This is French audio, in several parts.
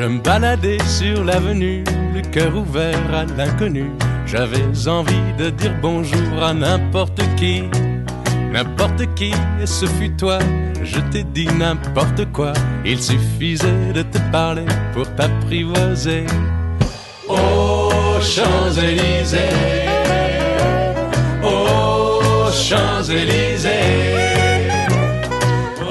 Je me baladais sur l'avenue, le cœur ouvert à l'inconnu. J'avais envie de dire bonjour à n'importe qui. N'importe qui, et ce fut toi, je t'ai dit n'importe quoi. Il suffisait de te parler pour t'apprivoiser. Aux Champs-Élysées,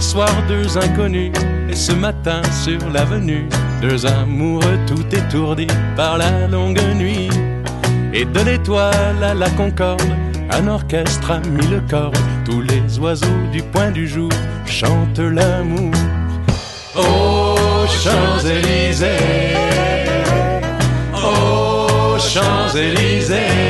Hier soir, deux inconnus, et ce matin sur l'avenue, deux amoureux tout étourdis par la longue nuit. Et de l'étoile à la concorde, un orchestre a mis le corps. Tous les oiseaux du point du jour chantent l'amour. Aux Champs-Élysées, aux Champs-Élysées,